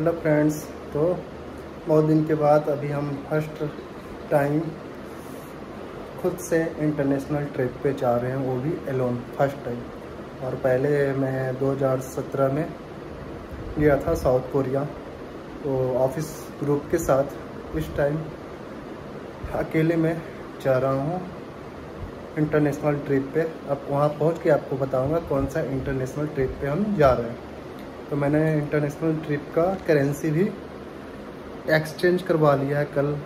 Hello friends तो बहुत दिन के बाद अभी हम फ़र्स्ट टाइम खुद से इंटरनेशनल ट्रिप पे जा रहे हैं, वो भी एलोन फ़र्स्ट टाइम और पहले मैं 2017 में गया था साउथ कोरिया तो ऑफ़िस ग्रुप के साथ इस टाइम अकेले में जा रहा हूँ इंटरनेशनल ट्रिप पे. अब वहाँ पहुँच के आपको बताऊँगा कौन सा इंटरनेशनल ट्रिप पे हम जा रहे हैं। तो मैंने इंटरनेशनल ट्रिप का करेंसी भी एक्सचेंज करवा लिया है कल।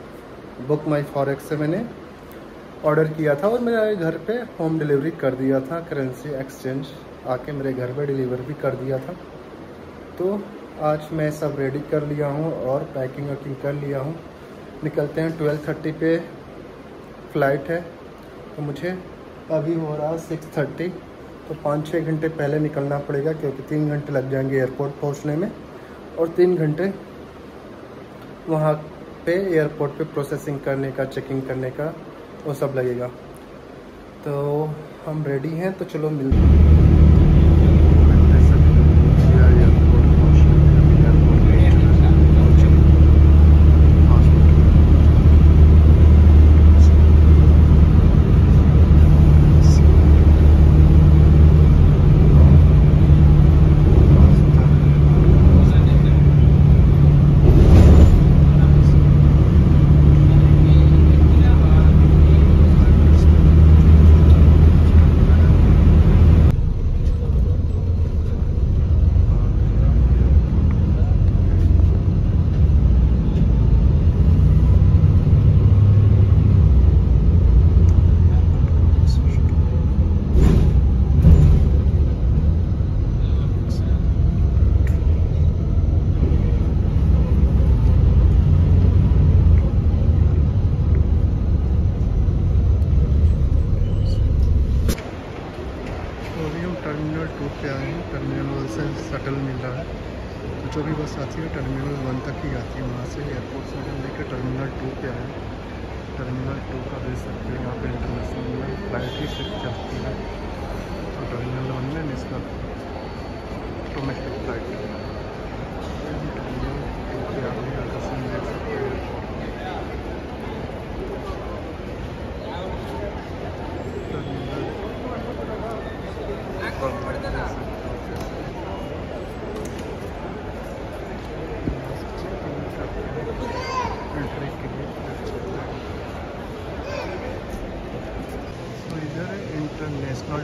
बुक माई फॉरेक्स से मैंने ऑर्डर किया था और मेरे घर पे होम डिलीवरी कर दिया था करेंसी एक्सचेंज आके मेरे घर पे डिलीवर भी कर दिया था। तो आज मैं सब रेडी कर लिया हूँ और पैकिंग वैकिंग कर लिया हूँ। निकलते हैं ट्वेल्व थर्टी पे। फ़्लाइट है। तो मुझे अभी हो रहा सिक्स थर्टी तो पाँच छः घंटे पहले निकलना पड़ेगा, क्योंकि तीन घंटे लग जाएँगे एयरपोर्ट पहुँचने में, और तीन घंटे वहाँ पे एयरपोर्ट पे प्रोसेसिंग करने का चेकिंग करने का, वो सब लगेगा। तो हम रेडी हैं तो चलो मिलते हैं। टर्मिनल टू पे आए हैं। टर्मिनल वन से शटल मिल रहा है। तो जो भी बस आती है टर्मिनल वन तक ही आती है वहाँ से। एयरपोर्ट से हम लेकर टर्मिनल टू पे आए टर्मिनल टू का देख सकते हैं, यहाँ पे इंटरनेशनल में फ़्लाइट ही सिर्फ़ चलती है। तो टर्मिनल वन में इसका डोमेस्टिक फ़्लाइट टर्मिनल टू पे आ गए देख सकते हैं इंटरनेशनल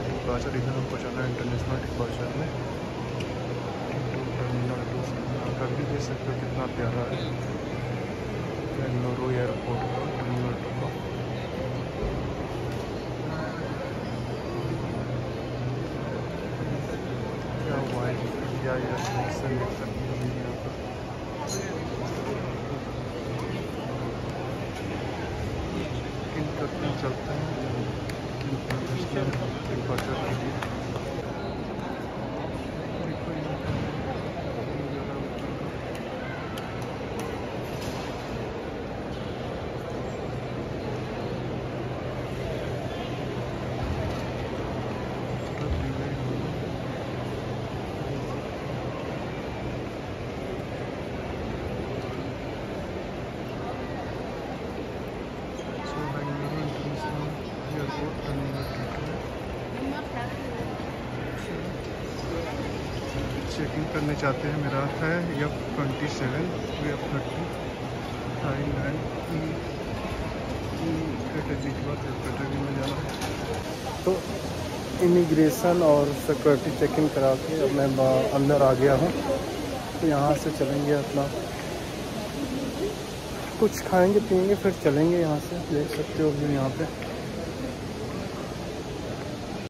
डिपार्चर को है इंटरनेशनल डिपार्चर में टर्मिनल टू आप भी देख सकते हो कितना प्यारा है। बेंगलुरु एयरपोर्ट का टर्मिनल टू का। क्या वाइट क्या एयरपोर्ट से देख सकते हो यहाँ पर करते चलते हैं इंटरनेशनल बजट के लिए चेकिंग करने चाहते हैं मेरा है F twenty seven F thirty Thailand category के बाद कैटेगरी में जाना है तो इमिग्रेशन और सिक्योरिटी चेकिंग करा के अब मैं अंदर आ गया हूँ तो यहाँ से चलेंगे अपना कुछ खाएँगे पियेंगे फिर चलेंगे यहाँ से देख सकते हो यहाँ पे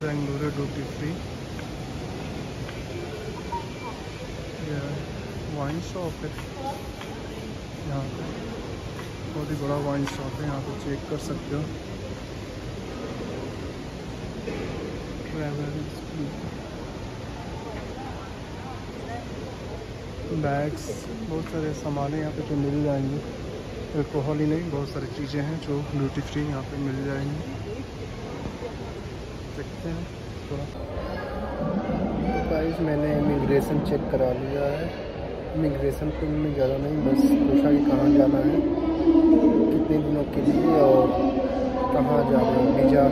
Bengaluru duty free wine shop है। यहाँ पे बहुत ही बड़ा वाइन शॉप है, यहाँ पे चेक कर सकते हो। बैग्स बहुत सारे सामान यहाँ पे जो मिल जाएँगे। एल्कोहल ही नहीं, बहुत सारी चीज़ें हैं जो ड्यूटी फ्री यहाँ पे मिल जाएँगी। देखते हैं, थोड़ा। गाइस मैंने इमिग्रेशन चेक करा लिया है। इमिग्रेशन पे में ज़्यादा नहीं, बस पूछा कि कहाँ जाना है, कितने दिनों के लिए और कहाँ जा रहे हैं। वीज़ा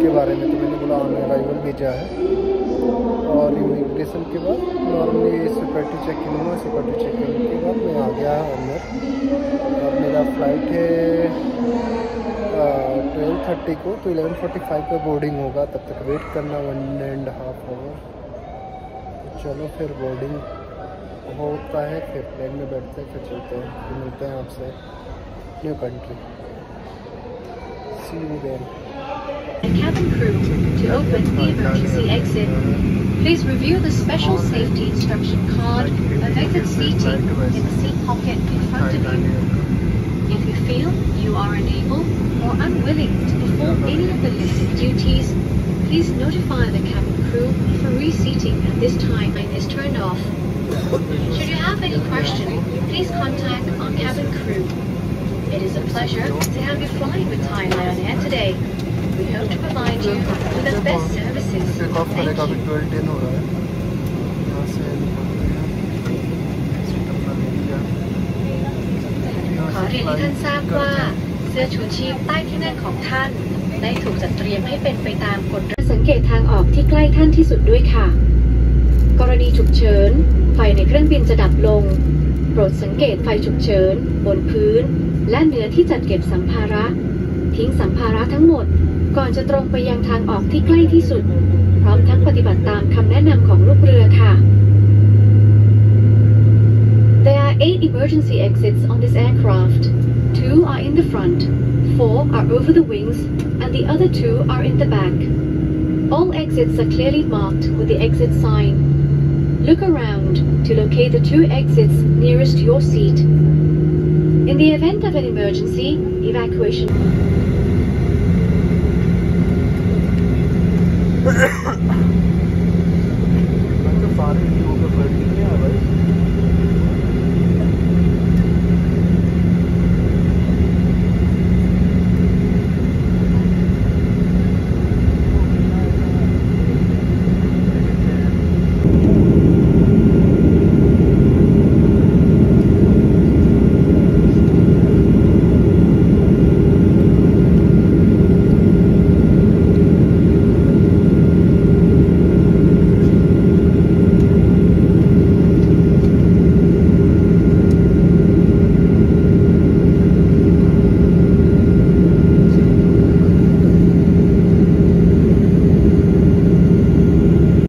के बारे में तो मैंने बोला ऑन अराइवल वीज़ा है। और इमिग्रेशन के बाद नॉर्मली सिक्योरिटी चेक हुआ सिक्योरिटी चेक इन के बाद मैं आ गया अंदर। और मेरा फ़्लाइट है ट्वेल्व थर्टी को तो इलेवन फोर्टी फाइव पर बोर्डिंग होगा। तब तक वेट करना वन एंड हाफ़ आवर चलो फिर बोर्डिंग होता है फिर प्लेन में बैठते हैं फिर चलते हैं फिर मिलते हैं आपसे new country see you then cabin crew to open the emergency exit. Please review the special safety instruction card affected seating in the seat pocket in front of you. If you feel you are unable or unwilling to perform any of the listed duties, please notify the cabin crew for reseating at This time it is turned off. Should you have any question, please contact our cabin crew. It is a pleasure to have you flying with Thai Lion Air today. We hope to provide you with the best services. Thank you. ขอเรียนให้ท่านทราบว่าเสื้อชูชีพใต้ที่นั่งของท่านได้ถูกจัดเตรียมให้เป็นไปตามกฎสังเกตทางออกที่ใกล้ท่านที่สุดด้วยค่ะ กรณีฉุกเฉิน ไฟในเครื่องบินจะดับลง โปรดสังเกตไฟฉุกเฉิน บนพื้น และเนื้อที่จัดเก็บสัมภาระ ทิ้งสัมภาระทั้งหมด ก่อนจะตรงไปยังทางออกที่ใกล้ที่สุด พร้อมทั้งปฏิบัติตามคำแนะนำของลูกเรือค่ะ There are eight emergency exits on this aircraft. Two are in the front, four are over the wings, and the other two are in the back. All exits are clearly marked with the exit sign. Look around to locate the two exits nearest your seat. In the event of an emergency, evacuation.